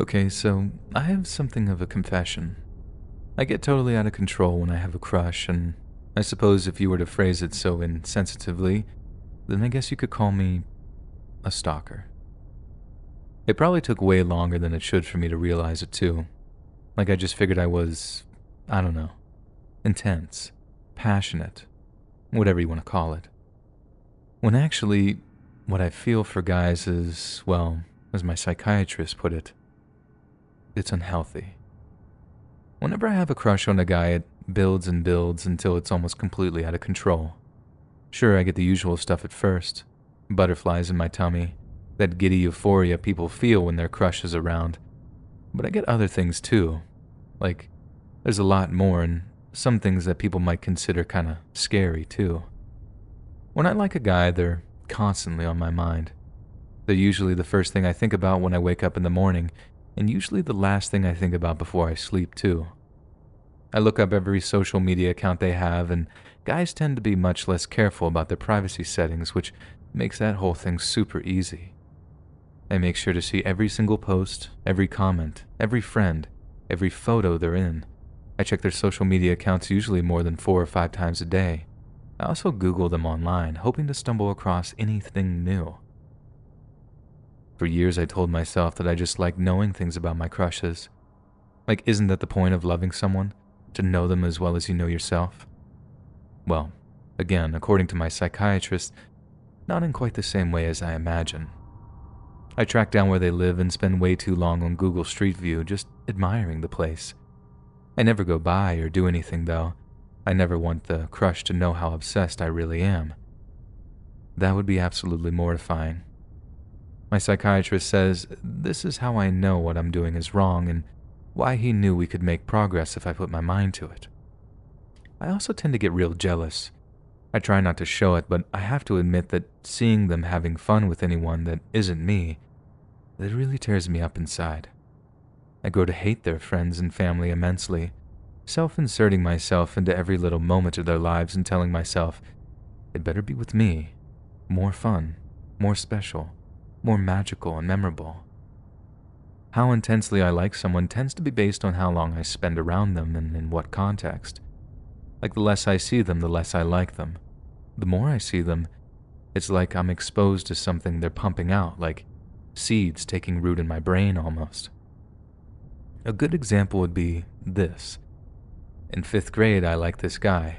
Okay, so I have something of a confession. I get totally out of control when I have a crush, and I suppose if you were to phrase it so insensitively, then I guess you could call me a stalker. It probably took way longer than it should for me to realize it, too. Like I just figured I was, I don't know, intense, passionate, whatever you want to call it. When actually, what I feel for guys is, well, as my psychiatrist put it, it's unhealthy. Whenever I have a crush on a guy, it builds and builds until it's almost completely out of control. Sure, I get the usual stuff at first butterflies in my tummy, that giddy euphoria people feel when their crush is around. But I get other things too. Like, there's a lot more, and some things that people might consider kind of scary too. When I like a guy, they're constantly on my mind. They're usually the first thing I think about when I wake up in the morning, and usually the last thing I think about before I sleep, too. I look up every social media account they have, and guys tend to be much less careful about their privacy settings, which makes that whole thing super easy. I make sure to see every single post, every comment, every friend, every photo they're in. I check their social media accounts usually more than four or five times a day. I also Google them online, hoping to stumble across anything new. For years, I told myself that I just liked knowing things about my crushes. Like, isn't that the point of loving someone? To know them as well as you know yourself? Well, again, according to my psychiatrist, not in quite the same way as I imagine. I track down where they live and spend way too long on Google Street View just admiring the place. I never go by or do anything, though. I never want the crush to know how obsessed I really am. That would be absolutely mortifying. My psychiatrist says this is how I know what I'm doing is wrong and why he knew we could make progress if I put my mind to it. I also tend to get real jealous. I try not to show it, but I have to admit that seeing them having fun with anyone that isn't me, it really tears me up inside. I grow to hate their friends and family immensely, self inserting myself into every little moment of their lives and telling myself, it better be with me, more fun, more special more magical and memorable. How intensely I like someone tends to be based on how long I spend around them and in what context. Like the less I see them, the less I like them. The more I see them, it's like I'm exposed to something they're pumping out, like seeds taking root in my brain almost. A good example would be this. In fifth grade, I liked this guy.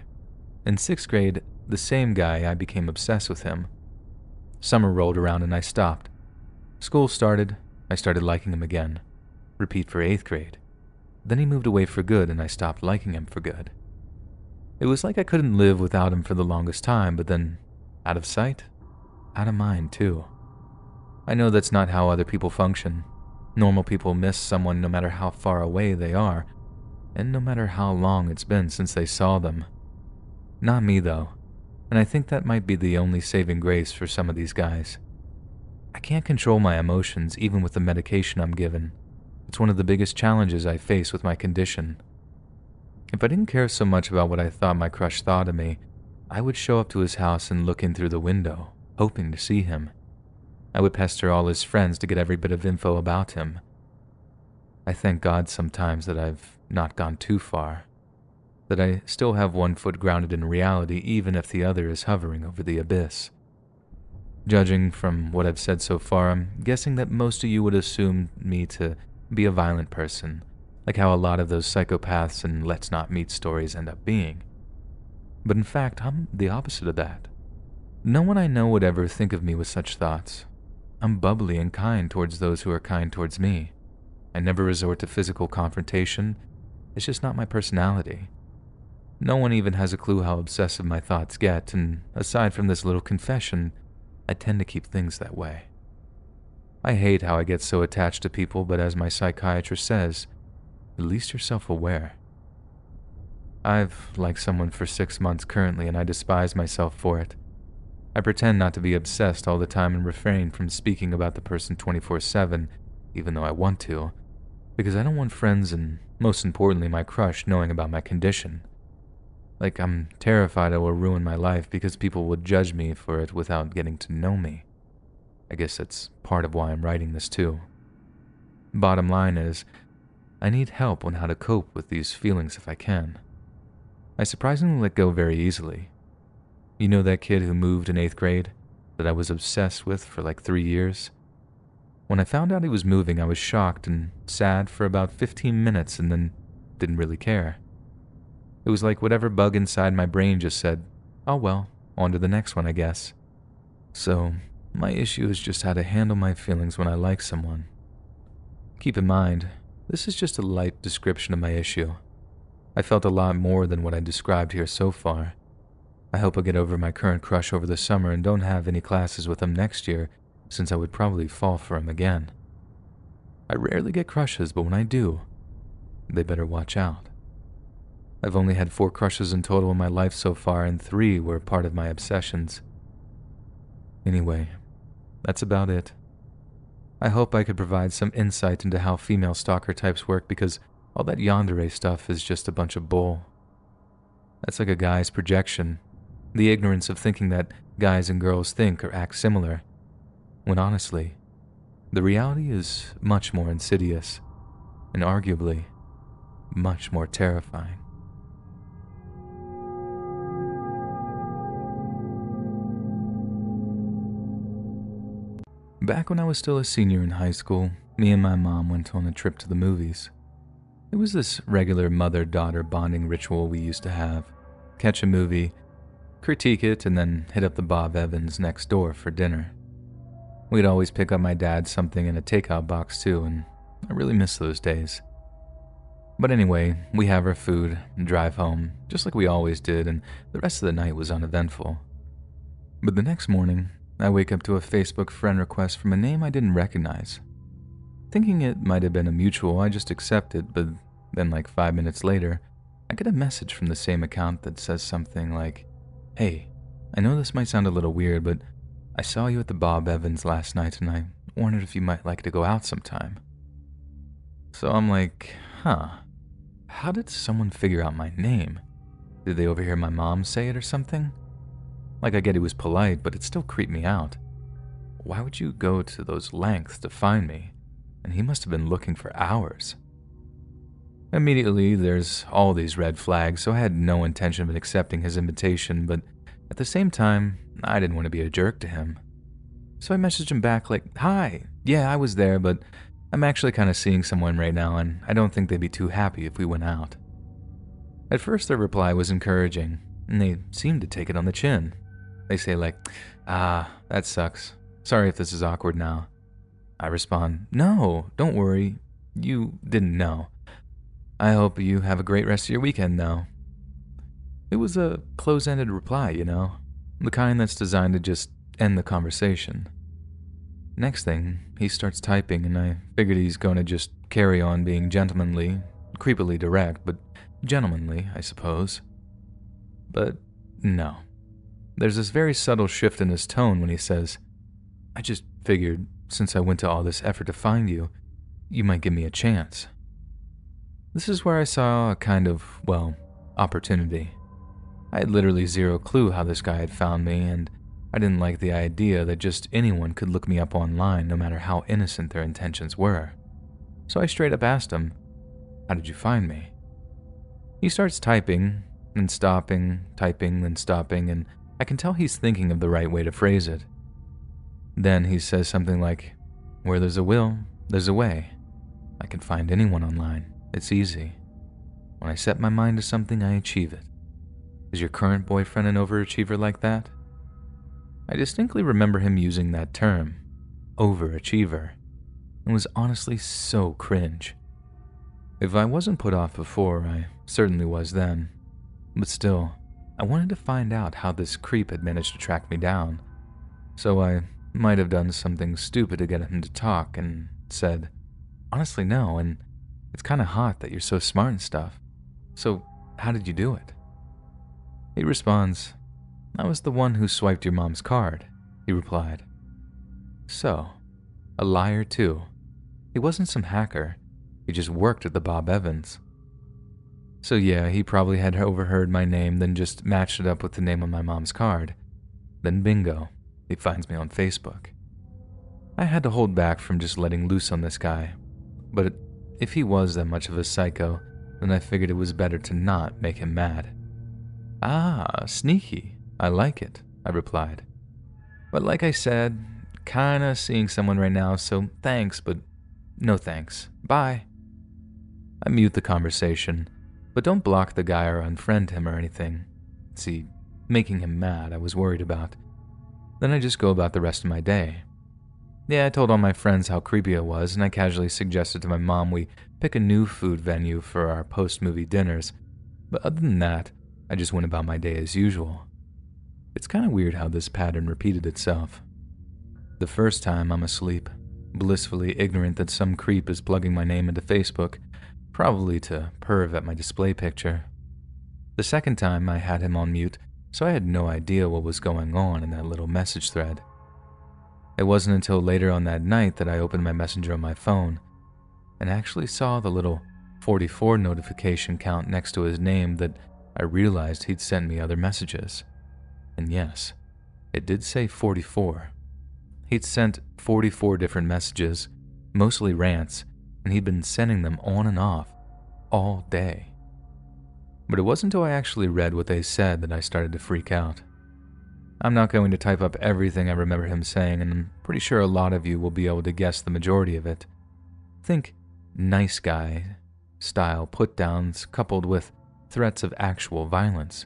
In sixth grade, the same guy, I became obsessed with him. Summer rolled around and I stopped. School started, I started liking him again. Repeat for eighth grade. Then he moved away for good and I stopped liking him for good. It was like I couldn't live without him for the longest time, but then, out of sight, out of mind too. I know that's not how other people function. Normal people miss someone no matter how far away they are, and no matter how long it's been since they saw them. Not me, though, and I think that might be the only saving grace for some of these guys. I can't control my emotions even with the medication I'm given. It's one of the biggest challenges I face with my condition. If I didn't care so much about what I thought my crush thought of me, I would show up to his house and look in through the window, hoping to see him. I would pester all his friends to get every bit of info about him. I thank God sometimes that I've not gone too far, that I still have one foot grounded in reality even if the other is hovering over the abyss. Judging from what I've said so far, I'm guessing that most of you would assume me to be a violent person, like how a lot of those psychopaths and let's not meet stories end up being. But in fact, I'm the opposite of that. No one I know would ever think of me with such thoughts. I'm bubbly and kind towards those who are kind towards me. I never resort to physical confrontation. It's just not my personality. No one even has a clue how obsessive my thoughts get, and aside from this little confession, I tend to keep things that way. I hate how I get so attached to people, but as my psychiatrist says, at least you're self aware. I've liked someone for six months currently, and I despise myself for it. I pretend not to be obsessed all the time and refrain from speaking about the person 24 7, even though I want to, because I don't want friends and, most importantly, my crush knowing about my condition. Like, I'm terrified I will ruin my life because people would judge me for it without getting to know me. I guess that's part of why I'm writing this, too. bottom line is, I need help on how to cope with these feelings if I can. I surprisingly let go very easily. You know that kid who moved in eighth grade that I was obsessed with for like three years? When I found out he was moving, I was shocked and sad for about 15 minutes and then didn't really care. It was like whatever bug inside my brain just said, oh well, on to the next one, I guess. So, my issue is just how to handle my feelings when I like someone. Keep in mind, this is just a light description of my issue. I felt a lot more than what I described here so far. I hope I get over my current crush over the summer and don't have any classes with him next year, since I would probably fall for him again. I rarely get crushes, but when I do, they better watch out. I've only had four crushes in total in my life so far, and three were part of my obsessions. Anyway, that's about it. I hope I could provide some insight into how female stalker types work because all that yandere stuff is just a bunch of bull. That's like a guy's projection, the ignorance of thinking that guys and girls think or act similar, when honestly, the reality is much more insidious and arguably much more terrifying. Back when I was still a senior in high school, me and my mom went on a trip to the movies. It was this regular mother daughter bonding ritual we used to have catch a movie, critique it, and then hit up the Bob Evans next door for dinner. We'd always pick up my dad something in a takeout box too, and I really miss those days. But anyway, we have our food and drive home, just like we always did, and the rest of the night was uneventful. But the next morning, I wake up to a Facebook friend request from a name I didn't recognize. Thinking it might have been a mutual, I just accepted, it, but then, like five minutes later, I get a message from the same account that says something like, Hey, I know this might sound a little weird, but I saw you at the Bob Evans last night and I wondered if you might like to go out sometime. So I'm like, huh, how did someone figure out my name? Did they overhear my mom say it or something? Like, I get he was polite, but it still creeped me out. Why would you go to those lengths to find me? And he must have been looking for hours. Immediately, there's all these red flags, so I had no intention of accepting his invitation, but at the same time, I didn't want to be a jerk to him. So I messaged him back, like, Hi, yeah, I was there, but I'm actually kind of seeing someone right now, and I don't think they'd be too happy if we went out. At first, their reply was encouraging, and they seemed to take it on the chin. They say, like, ah, that sucks. Sorry if this is awkward now. I respond, no, don't worry. You didn't know. I hope you have a great rest of your weekend, though. It was a close ended reply, you know, the kind that's designed to just end the conversation. Next thing, he starts typing, and I figured he's going to just carry on being gentlemanly, creepily direct, but gentlemanly, I suppose. But no. There's this very subtle shift in his tone when he says, I just figured, since I went to all this effort to find you, you might give me a chance. This is where I saw a kind of, well, opportunity. I had literally zero clue how this guy had found me, and I didn't like the idea that just anyone could look me up online no matter how innocent their intentions were. So I straight up asked him, How did you find me? He starts typing, and stopping, typing, then stopping, and I can tell he's thinking of the right way to phrase it. Then he says something like, Where there's a will, there's a way. I can find anyone online. It's easy. When I set my mind to something, I achieve it. Is your current boyfriend an overachiever like that? I distinctly remember him using that term, overachiever, and was honestly so cringe. If I wasn't put off before, I certainly was then. But still, I wanted to find out how this creep had managed to track me down. So I might have done something stupid to get him to talk and said, Honestly, no, and it's kind of hot that you're so smart and stuff. So, how did you do it? He responds, I was the one who swiped your mom's card, he replied. So, a liar too. He wasn't some hacker, he just worked at the Bob Evans. So yeah, he probably had overheard my name, then just matched it up with the name on my mom's card. Then bingo, he finds me on Facebook. I had to hold back from just letting loose on this guy, But if he was that much of a psycho, then I figured it was better to not make him mad. Ah, sneaky. I like it, I replied. But like I said, kinda seeing someone right now, so thanks, but no thanks. Bye. I mute the conversation, but don't block the guy or unfriend him or anything. See, making him mad I was worried about. Then I just go about the rest of my day. Yeah, I told all my friends how creepy it was, and I casually suggested to my mom we pick a new food venue for our post movie dinners. But other than that, I just went about my day as usual. It's kind of weird how this pattern repeated itself. The first time I'm asleep, blissfully ignorant that some creep is plugging my name into Facebook, probably to perv at my display picture. The second time I had him on mute, so I had no idea what was going on in that little message thread. It wasn't until later on that night that I opened my messenger on my phone and actually saw the little 44 notification count next to his name that I realized he'd sent me other messages. And yes, it did say 44. He'd sent 44 different messages, mostly rants, and he'd been sending them on and off all day. But it wasn't until I actually read what they said that I started to freak out. I'm not going to type up everything I remember him saying, and I'm pretty sure a lot of you will be able to guess the majority of it. Think nice guy style put downs coupled with threats of actual violence.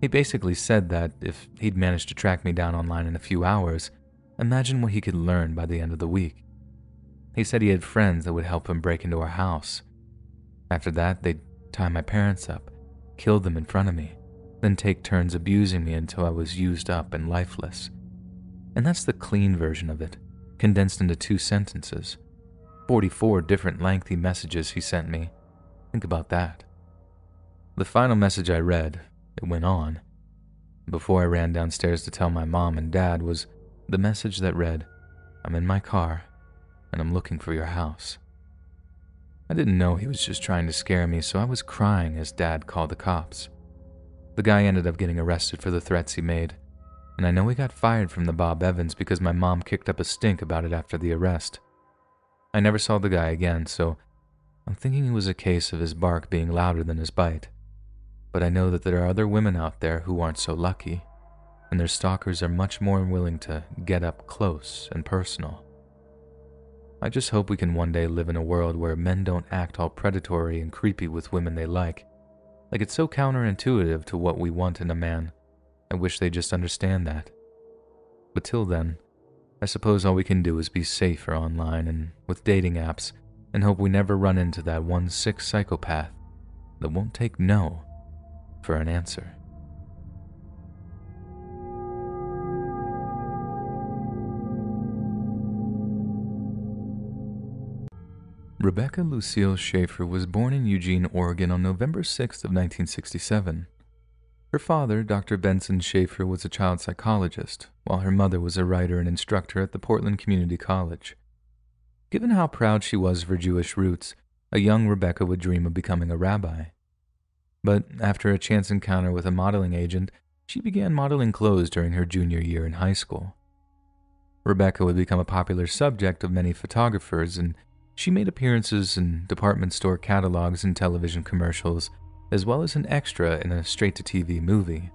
He basically said that if he'd managed to track me down online in a few hours, imagine what he could learn by the end of the week. He said he had friends that would help him break into our house. After that, they'd tie my parents up, kill them in front of me, then take turns abusing me until I was used up and lifeless. And that's the clean version of it, condensed into two sentences. 44 different lengthy messages he sent me. Think about that. The final message I read, it went on, before I ran downstairs to tell my mom and dad, was the message that read, I'm in my car and I'm looking for your house. I didn't know he was just trying to scare me, so I was crying as dad called the cops. The guy ended up getting arrested for the threats he made, and I know he got fired from the Bob Evans because my mom kicked up a stink about it after the arrest. I never saw the guy again, so I'm thinking it was a case of his bark being louder than his bite. But I know that there are other women out there who aren't so lucky, and their stalkers are much more willing to get up close and personal. I just hope we can one day live in a world where men don't act all predatory and creepy with women they like, like it's so counterintuitive to what we want in a man. I wish they just understand that. But till then, I suppose all we can do is be safer online and with dating apps and hope we never run into that one sick psychopath that won't take no for an answer. Rebecca Lucille Schaeffer was born in Eugene, Oregon on November 6th of 1967. Her father, Dr. Benson Schaeffer, was a child psychologist, while her mother was a writer and instructor at the Portland Community College. Given how proud she was of her Jewish roots, a young Rebecca would dream of becoming a rabbi. But after a chance encounter with a modeling agent, she began modeling clothes during her junior year in high school. Rebecca would become a popular subject of many photographers and she made appearances in department store catalogs and television commercials, as well as an extra in a straight to TV movie.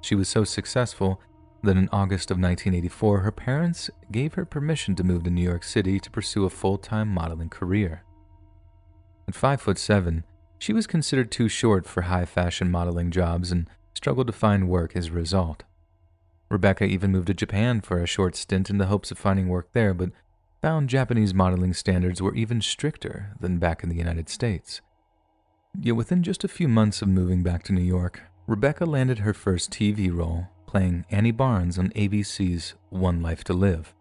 She was so successful that in August of 1984, her parents gave her permission to move to New York City to pursue a full time modeling career. At 5 foot 7, she was considered too short for high fashion modeling jobs and struggled to find work as a result. Rebecca even moved to Japan for a short stint in the hopes of finding work there, but found Japanese modeling standards were even stricter than back in the United States. Yet within just a few months of moving back to New York, Rebecca landed her first TV role playing Annie Barnes on ABC's One Life to Live.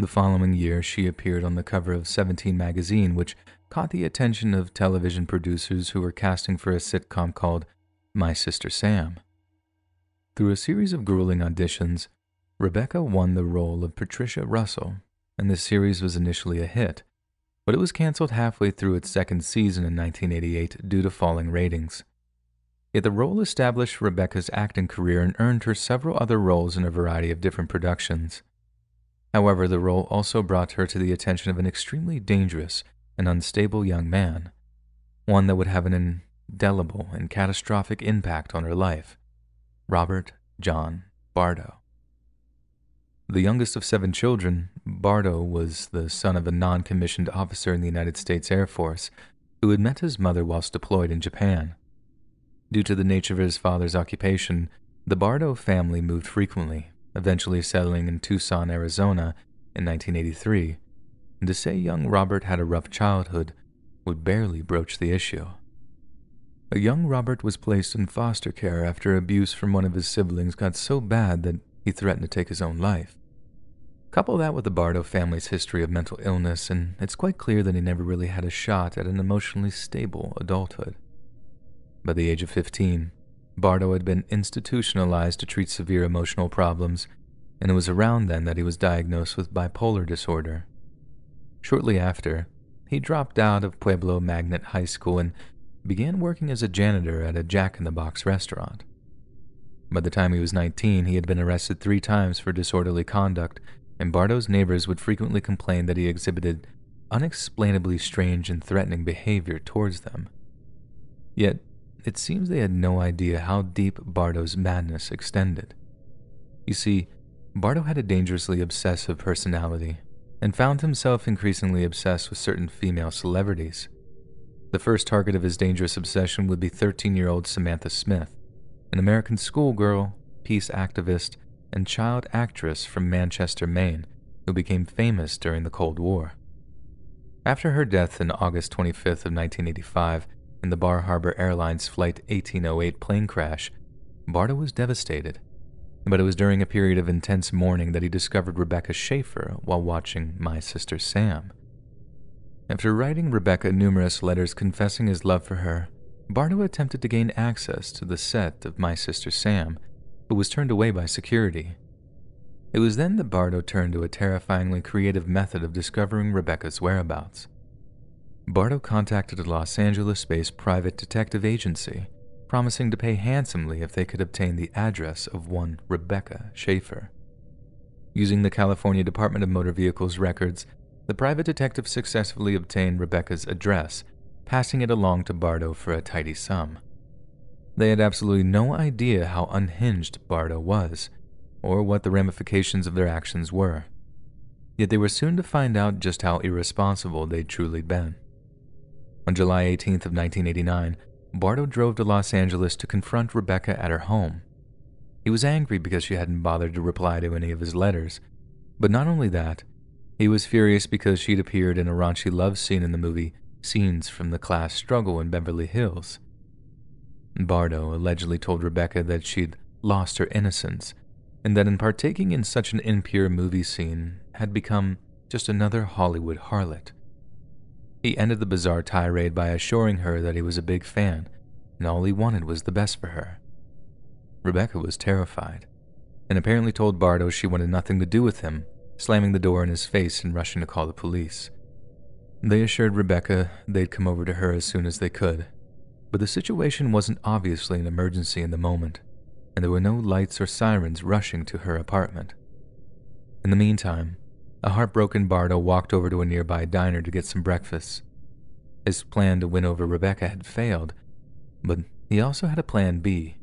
The following year, she appeared on the cover of Seventeen magazine, which caught the attention of television producers who were casting for a sitcom called My Sister Sam. Through a series of grueling auditions, Rebecca won the role of Patricia Russell and the series was initially a hit, but it was canceled halfway through its second season in 1988 due to falling ratings. Yet the role established Rebecca's acting career and earned her several other roles in a variety of different productions. However, the role also brought her to the attention of an extremely dangerous and unstable young man, one that would have an indelible and catastrophic impact on her life Robert John Bardo. The youngest of seven children, Bardo was the son of a non commissioned officer in the United States Air Force who had met his mother whilst deployed in Japan. Due to the nature of his father's occupation, the Bardo family moved frequently, eventually settling in Tucson, Arizona in 1983. And to say young Robert had a rough childhood would barely broach the issue. A young Robert was placed in foster care after abuse from one of his siblings got so bad that he threatened to take his own life. Couple that with the Bardo family's history of mental illness, and it's quite clear that he never really had a shot at an emotionally stable adulthood. By the age of 15, Bardo had been institutionalized to treat severe emotional problems, and it was around then that he was diagnosed with bipolar disorder. Shortly after, he dropped out of Pueblo Magnet High School and began working as a janitor at a Jack in the Box restaurant. By the time he was 19, he had been arrested three times for disorderly conduct and Bardo's neighbors would frequently complain that he exhibited unexplainably strange and threatening behavior towards them. Yet, it seems they had no idea how deep Bardo's madness extended. You see, Bardo had a dangerously obsessive personality and found himself increasingly obsessed with certain female celebrities. The first target of his dangerous obsession would be 13 year old Samantha Smith, an American schoolgirl, peace activist, and child actress from Manchester, Maine, who became famous during the Cold War. After her death on August 25th of 1985 in the Bar Harbor Airlines Flight 1808 plane crash, Bardo was devastated. But it was during a period of intense mourning that he discovered Rebecca Schaeffer while watching My Sister Sam. After writing Rebecca numerous letters confessing his love for her, Bardo attempted to gain access to the set of My Sister Sam but was turned away by security. It was then that Bardo turned to a terrifyingly creative method of discovering Rebecca's whereabouts. Bardo contacted a Los Angeles based private detective agency, promising to pay handsomely if they could obtain the address of one Rebecca Schaeffer. Using the California Department of Motor Vehicles records, the private detective successfully obtained Rebecca's address, passing it along to Bardo for a tidy sum. They had absolutely no idea how unhinged Bardo was, or what the ramifications of their actions were. Yet they were soon to find out just how irresponsible they'd truly been. On July 18th of 1989, Bardo drove to Los Angeles to confront Rebecca at her home. He was angry because she hadn't bothered to reply to any of his letters, but not only that, he was furious because she'd appeared in a raunchy love scene in the movie Scenes from the Class Struggle in Beverly Hills. Bardo allegedly told Rebecca that she'd lost her innocence, and that in partaking in such an impure movie scene had become just another Hollywood harlot. He ended the bizarre tirade by assuring her that he was a big fan and all he wanted was the best for her. Rebecca was terrified and apparently told Bardo she wanted nothing to do with him, slamming the door in his face and rushing to call the police. They assured Rebecca they'd come over to her as soon as they could but the situation wasn't obviously an emergency in the moment, and there were no lights or sirens rushing to her apartment. In the meantime, a heartbroken Bardo walked over to a nearby diner to get some breakfast. His plan to win over Rebecca had failed, but he also had a plan B,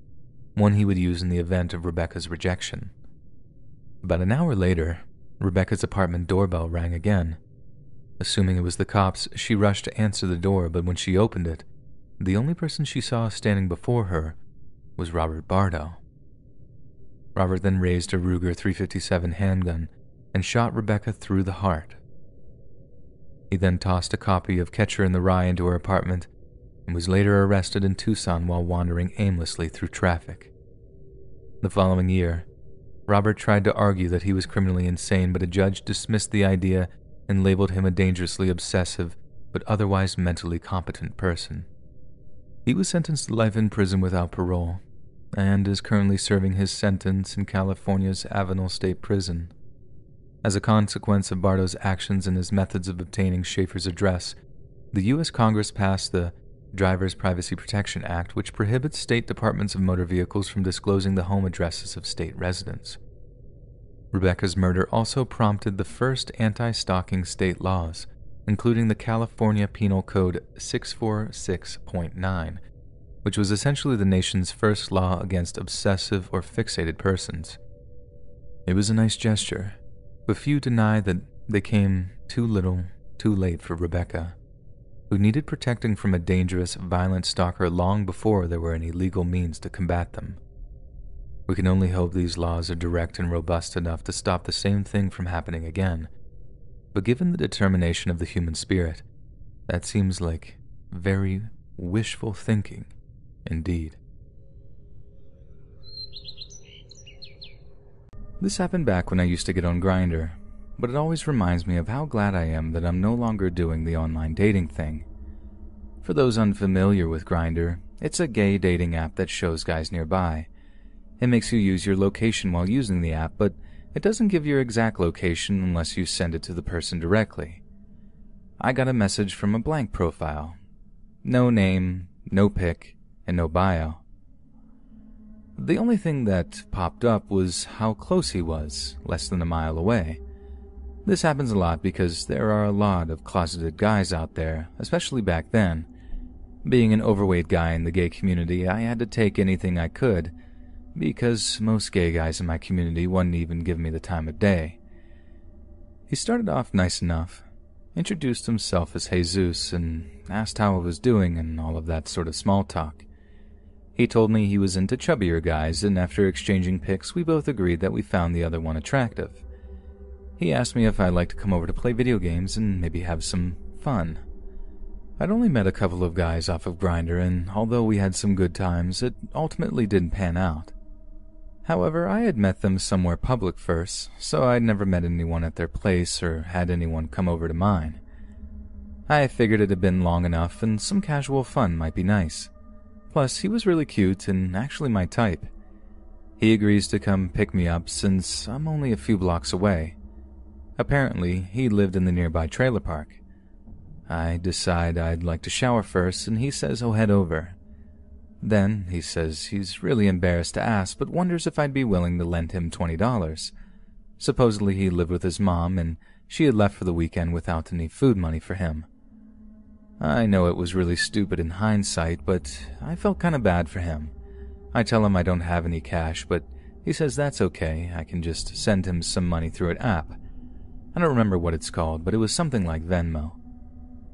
one he would use in the event of Rebecca's rejection. About an hour later, Rebecca's apartment doorbell rang again. Assuming it was the cops, she rushed to answer the door, but when she opened it, the only person she saw standing before her was Robert Bardo. Robert then raised a Ruger 357 handgun and shot Rebecca through the heart. He then tossed a copy of Catcher in the Rye into her apartment and was later arrested in Tucson while wandering aimlessly through traffic. The following year, Robert tried to argue that he was criminally insane, but a judge dismissed the idea and labeled him a dangerously obsessive but otherwise mentally competent person. He was sentenced to life in prison without parole and is currently serving his sentence in California's Avenal State Prison. As a consequence of Bardo's actions and his methods of obtaining Schaeffer's address, the U.S. Congress passed the Driver's Privacy Protection Act, which prohibits state departments of motor vehicles from disclosing the home addresses of state residents. Rebecca's murder also prompted the first anti stalking state laws, including the California Penal Code 646.9, which was essentially the nation's first law against obsessive or fixated persons. It was a nice gesture, but few deny that they came too little, too late for Rebecca, who needed protecting from a dangerous, violent stalker long before there were any legal means to combat them. We can only hope these laws are direct and robust enough to stop the same thing from happening again. But given the determination of the human spirit, that seems like very wishful thinking indeed. This happened back when I used to get on Grindr, but it always reminds me of how glad I am that I'm no longer doing the online dating thing. For those unfamiliar with Grindr, it's a gay dating app that shows guys nearby. It makes you use your location while using the app, but it doesn't give your exact location unless you send it to the person directly. I got a message from a blank profile. No name, no pic, and no bio. The only thing that popped up was how close he was, less than a mile away. This happens a lot because there are a lot of closeted guys out there, especially back then. Being an overweight guy in the gay community, I had to take anything I could, because most gay guys in my community wouldn't even give me the time of day. He started off nice enough, introduced himself as Jesus, and asked how I was doing and all of that sort of small talk. He told me he was into chubbier guys, and after exchanging pics, we both agreed that we found the other one attractive. He asked me if I'd like to come over to play video games and maybe have some fun. I'd only met a couple of guys off of Grindr, and although we had some good times, it ultimately didn't pan out. However, I had met them somewhere public first, so I'd never met anyone at their place or had anyone come over to mine. I figured it had been long enough and some casual fun might be nice. Plus, he was really cute and actually my type. He agrees to come pick me up since I'm only a few blocks away, Apparently, he lived in the nearby trailer park. I decide I'd like to shower first, and he says he'll head over. Then he says he's really embarrassed to ask, but wonders if I'd be willing to lend him $20. Supposedly he lived with his mom, and she had left for the weekend without any food money for him. I know it was really stupid in hindsight, but I felt kinda bad for him. I tell him I don't have any cash, but he says that's okay, I can just send him some money through an app. I don't remember what it's called, but it was something like Venmo.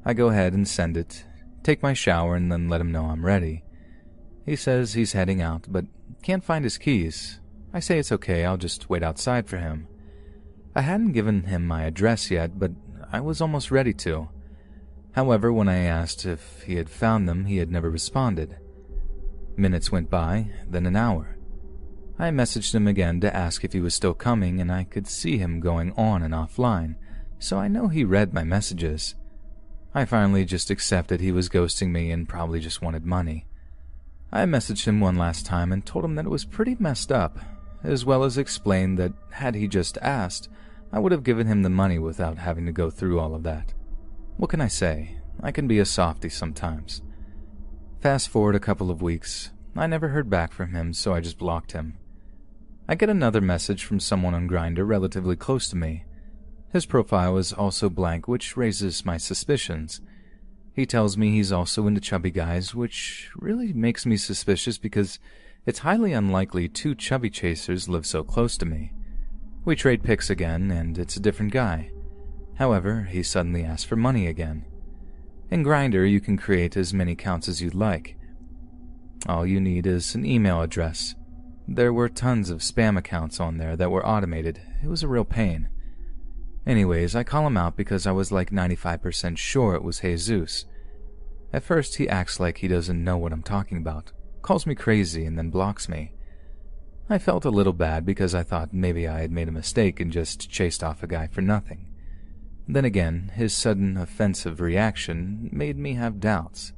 I go ahead and send it, take my shower, and then let him know I'm ready. He says he's heading out, but can't find his keys. I say it's okay, I'll just wait outside for him. I hadn't given him my address yet, but I was almost ready to. However, when I asked if he had found them, he had never responded. Minutes went by, then an hour. I messaged him again to ask if he was still coming, and I could see him going on and offline, so I know he read my messages. I finally just accepted he was ghosting me and probably just wanted money. I messaged him one last time and told him that it was pretty messed up, as well as explained that had he just asked, I would have given him the money without having to go through all of that. What can I say? I can be a softy sometimes. Fast forward a couple of weeks. I never heard back from him, so I just blocked him. I get another message from someone on Grindr relatively close to me. His profile is also blank, which raises my suspicions. He tells me he's also into chubby guys, which really makes me suspicious because it's highly unlikely two chubby chasers live so close to me. We trade pics again, and it's a different guy. However, he suddenly asks for money again. In Grindr, you can create as many accounts as you'd like. All you need is an email address, there were tons of spam accounts on there that were automated. It was a real pain. Anyways, I call him out because I was like 95% sure it was Jesus. At first, he acts like he doesn't know what I'm talking about, calls me crazy, and then blocks me. I felt a little bad because I thought maybe I had made a mistake and just chased off a guy for nothing. Then again, his sudden offensive reaction made me have doubts.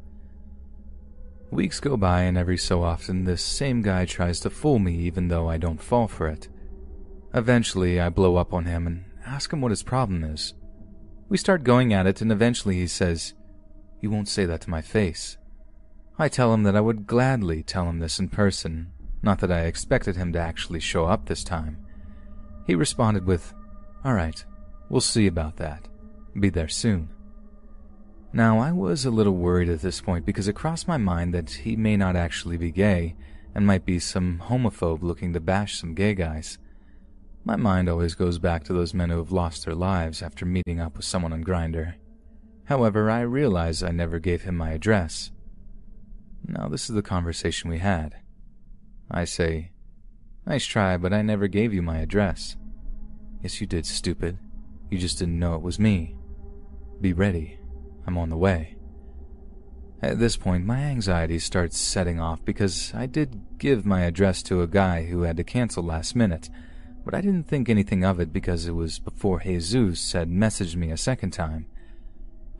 Weeks go by, and every so often, this same guy tries to fool me even though I don't fall for it. Eventually, I blow up on him and ask him what his problem is. We start going at it, and eventually he says, You won't say that to my face. I tell him that I would gladly tell him this in person, not that I expected him to actually show up this time. He responded with, Alright, we'll see about that. Be there soon. Now, I was a little worried at this point because it crossed my mind that he may not actually be gay and might be some homophobe looking to bash some gay guys. My mind always goes back to those men who have lost their lives after meeting up with someone on Grindr. However, I realize I never gave him my address. Now, this is the conversation we had. I say, Nice try, but I never gave you my address. Yes, you did, stupid. You just didn't know it was me. Be ready. I'm on the way. At this point, my anxiety starts setting off because I did give my address to a guy who had to cancel last minute, but I didn't think anything of it because it was before Jesus had messaged me a second time.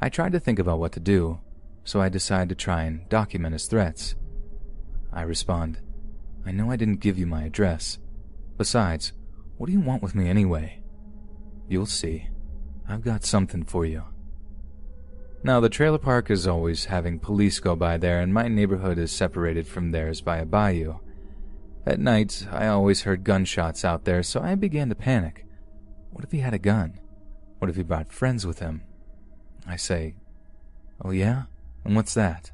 I tried to think about what to do, so I decided to try and document his threats. I respond, I know I didn't give you my address. Besides, what do you want with me anyway? You'll see. I've got something for you. Now, the trailer park is always having police go by there, and my neighborhood is separated from theirs by a bayou. At night, I always heard gunshots out there, so I began to panic. What if he had a gun? What if he brought friends with him? I say, Oh, yeah? And what's that?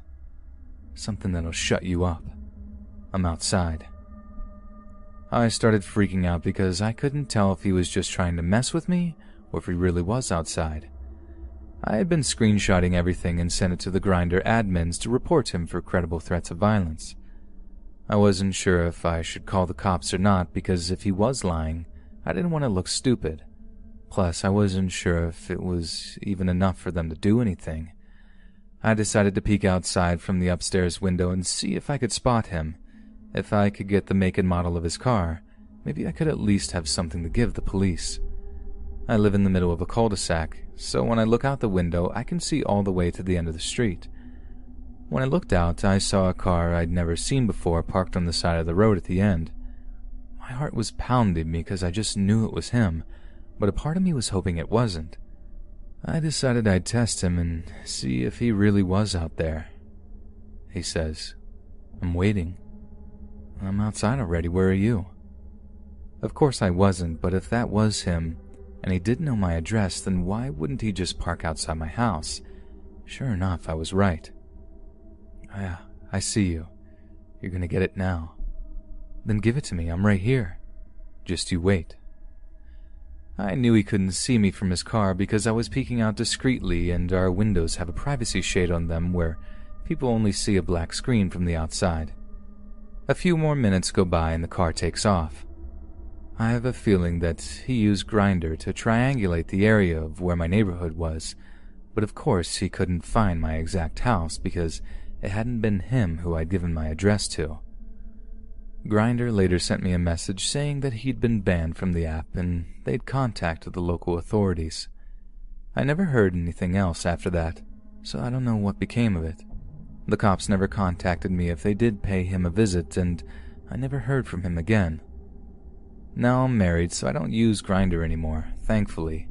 Something that'll shut you up. I'm outside. I started freaking out because I couldn't tell if he was just trying to mess with me or if he really was outside. I had been screenshotting everything and sent it to the Grindr admins to report him for credible threats of violence. I wasn't sure if I should call the cops or not because if he was lying, I didn't want to look stupid. Plus, I wasn't sure if it was even enough for them to do anything. I decided to peek outside from the upstairs window and see if I could spot him. If I could get the make and model of his car, maybe I could at least have something to give the police. I live in the middle of a cul-de-sac, so when I look out the window, I can see all the way to the end of the street. When I looked out, I saw a car I'd never seen before parked on the side of the road at the end. My heart was pounding because I just knew it was him, but a part of me was hoping it wasn't. I decided I'd test him and see if he really was out there. He says, I'm waiting. I'm outside already, where are you? Of course I wasn't, but if that was him, and he did know my address, then why wouldn't he just park outside my house? Sure enough, I was right. Yeah, I see you. You're gonna get it now. Then give it to me, I'm right here. Just you wait. I knew he couldn't see me from his car because I was peeking out discreetly and our windows have a privacy shade on them where people only see a black screen from the outside. A few more minutes go by and the car takes off. I have a feeling that he used Grindr to triangulate the area of where my neighborhood was, but of course he couldn't find my exact house because it hadn't been him who I'd given my address to. Grindr later sent me a message saying that he'd been banned from the app and they'd contacted the local authorities. I never heard anything else after that, so I don't know what became of it. The cops never contacted me if they did pay him a visit, and I never heard from him again. Now I'm married, so I don't use Grindr anymore, thankfully.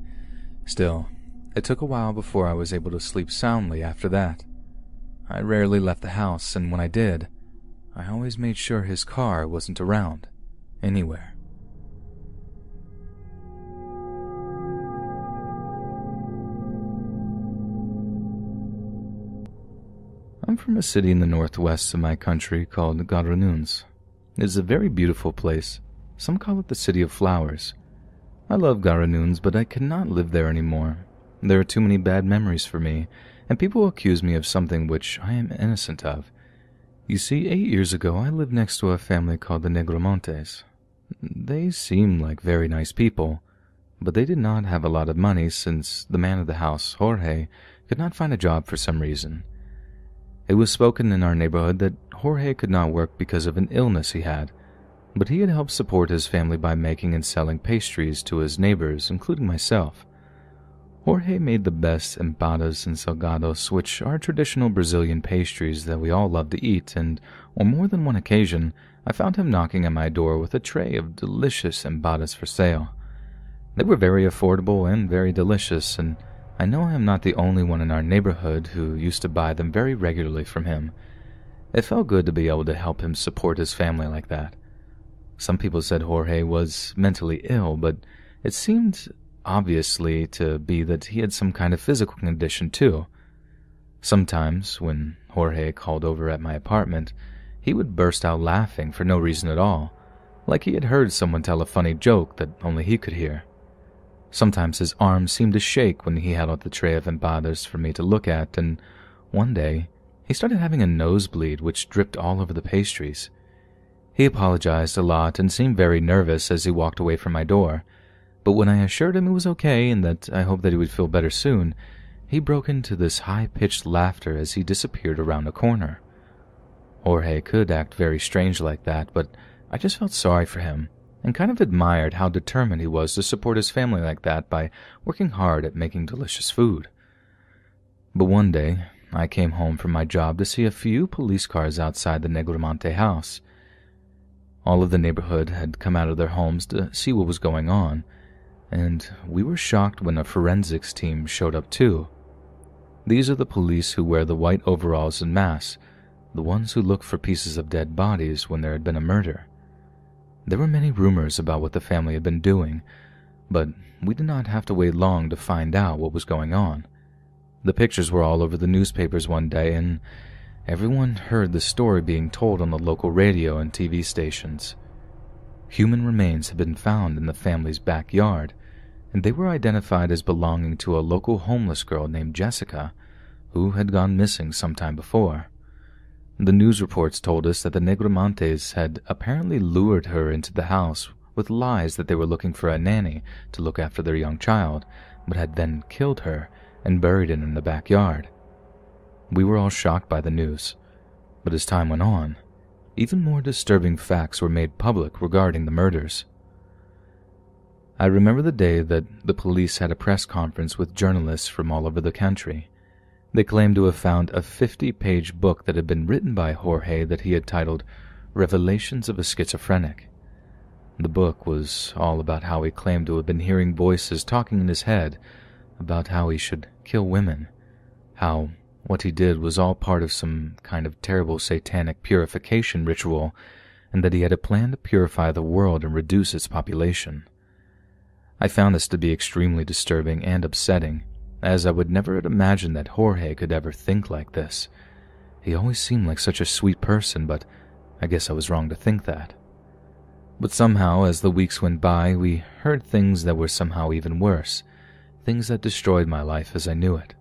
Still, it took a while before I was able to sleep soundly after that. I rarely left the house, and when I did, I always made sure his car wasn't around, anywhere. I'm from a city in the northwest of my country called Garanhuns. It is a very beautiful place, some call it the City of Flowers. I love Garanhuns, but I cannot live there anymore. There are too many bad memories for me, and people accuse me of something which I am innocent of. You see, eight years ago I lived next to a family called the Negromontes. They seemed like very nice people, but they did not have a lot of money since the man of the house, Jorge, could not find a job for some reason. It was spoken in our neighborhood that Jorge could not work because of an illness he had, but he had helped support his family by making and selling pastries to his neighbors, including myself. Jorge made the best empadas and salgados, which are traditional Brazilian pastries that we all love to eat, and on more than one occasion, I found him knocking at my door with a tray of delicious empadas for sale. They were very affordable and very delicious, and I know I am not the only one in our neighborhood who used to buy them very regularly from him. It felt good to be able to help him support his family like that. Some people said Jorge was mentally ill, but it seemed obviously to be that he had some kind of physical condition too. Sometimes, when Jorge called over at my apartment, he would burst out laughing for no reason at all, like he had heard someone tell a funny joke that only he could hear. Sometimes his arms seemed to shake when he held out the tray of empadas for me to look at, and one day he started having a nosebleed which dripped all over the pastries. He apologized a lot and seemed very nervous as he walked away from my door, but when I assured him it was okay and that I hoped that he would feel better soon, he broke into this high pitched laughter as he disappeared around a corner. Jorge could act very strange like that, but I just felt sorry for him and kind of admired how determined he was to support his family like that by working hard at making delicious food. But one day, I came home from my job to see a few police cars outside the Negromonte house. All of the neighborhood had come out of their homes to see what was going on, and we were shocked when a forensics team showed up too. These are the police who wear the white overalls and masks, the ones who look for pieces of dead bodies when there had been a murder. There were many rumors about what the family had been doing, but we did not have to wait long to find out what was going on. The pictures were all over the newspapers one day, and everyone heard the story being told on the local radio and TV stations. Human remains had been found in the family's backyard, and they were identified as belonging to a local homeless girl named Jessica, who had gone missing some time before. The news reports told us that the Negromontes had apparently lured her into the house with lies that they were looking for a nanny to look after their young child, but had then killed her and buried it in the backyard. We were all shocked by the news, but as time went on, even more disturbing facts were made public regarding the murders. I remember the day that the police had a press conference with journalists from all over the country. They claimed to have found a 50 page book that had been written by Jorge that he had titled Revelations of a Schizophrenic. The book was all about how he claimed to have been hearing voices talking in his head about how he should kill women, how what he did was all part of some kind of terrible satanic purification ritual, and that he had a plan to purify the world and reduce its population. I found this to be extremely disturbing and upsetting, as I would never have imagined that Jorge could ever think like this. He always seemed like such a sweet person, but I guess I was wrong to think that. But somehow, as the weeks went by, we heard things that were somehow even worse, things that destroyed my life as I knew it.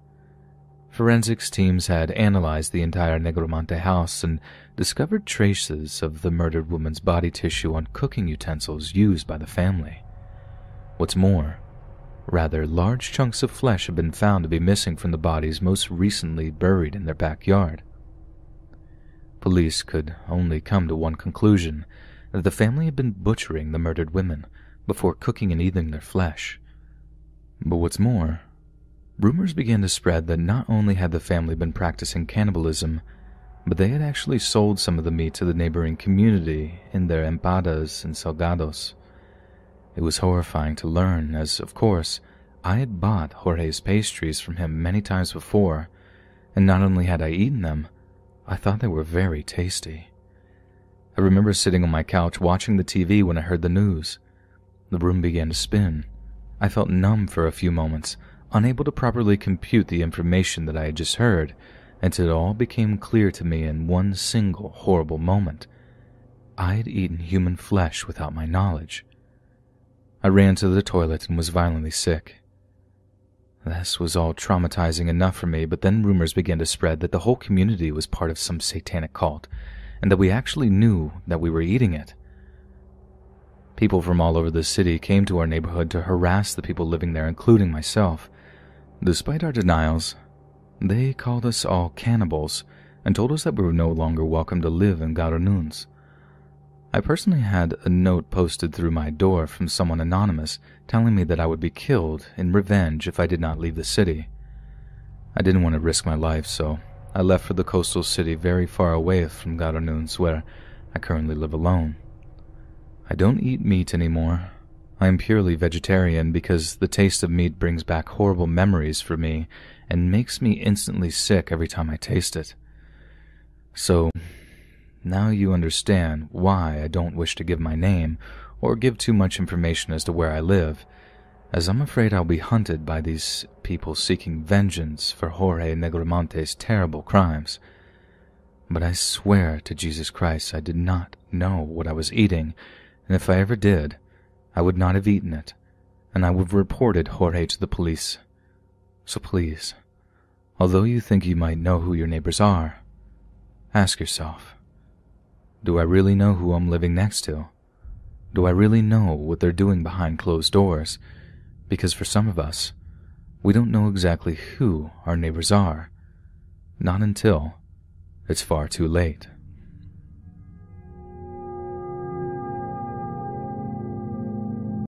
Forensics teams had analyzed the entire Negromonte house and discovered traces of the murdered woman's body tissue on cooking utensils used by the family. What's more, rather large chunks of flesh have been found to be missing from the bodies most recently buried in their backyard. Police could only come to one conclusion that the family had been butchering the murdered women before cooking and eating their flesh. But what's more, rumors began to spread that not only had the family been practicing cannibalism, but they had actually sold some of the meat to the neighboring community in their empadas and salgados. It was horrifying to learn, as, of course, I had bought Jorge's pastries from him many times before, and not only had I eaten them, I thought they were very tasty. I remember sitting on my couch watching the TV when I heard the news. The room began to spin. I felt numb for a few moments, unable to properly compute the information that I had just heard, until it all became clear to me in one single horrible moment. I had eaten human flesh without my knowledge. I ran to the toilet and was violently sick. This was all traumatizing enough for me, but then rumors began to spread that the whole community was part of some satanic cult, and that we actually knew that we were eating it. People from all over the city came to our neighborhood to harass the people living there, including myself. Despite our denials, they called us all cannibals and told us that we were no longer welcome to live in Garanhuns. I personally had a note posted through my door from someone anonymous telling me that I would be killed in revenge if I did not leave the city. I didn't want to risk my life, so I left for the coastal city very far away from Garanhuns, where I currently live alone. I don't eat meat anymore. I am purely vegetarian because the taste of meat brings back horrible memories for me and makes me instantly sick every time I taste it. So, Now you understand why I don't wish to give my name or give too much information as to where I live, as I'm afraid I'll be hunted by these people seeking vengeance for Jorge Negromonte's terrible crimes. But I swear to Jesus Christ I did not know what I was eating, and if I ever did, I would not have eaten it, and I would have reported Jorge to the police. So please, although you think you might know who your neighbors are, ask yourself, do I really know who I'm living next to? Do I really know what they're doing behind closed doors? Because for some of us, we don't know exactly who our neighbors are. Not until it's far too late.